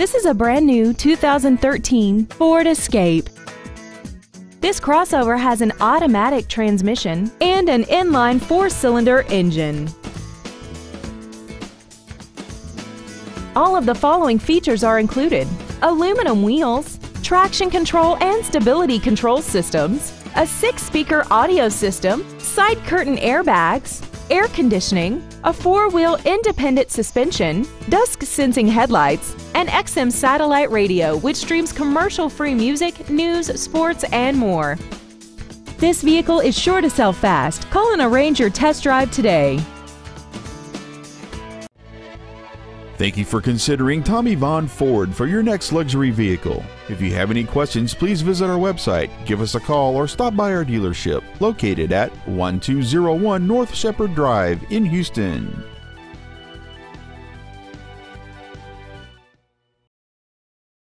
This is a brand new 2013 Ford Escape. This crossover has an automatic transmission and an inline four-cylinder engine. All of the following features are included. Aluminum wheels, traction control and stability control systems, a six-speaker audio system, side curtain airbags, air conditioning, a four-wheel independent suspension, dusk-sensing headlights, and XM satellite radio which streams commercial-free music, news, sports, and more. This vehicle is sure to sell fast. Call and arrange your test drive today. Thank you for considering Tommie Vaughn Ford for your next luxury vehicle. If you have any questions, please visit our website, give us a call, or stop by our dealership located at 1201 North Shepherd Drive in Houston.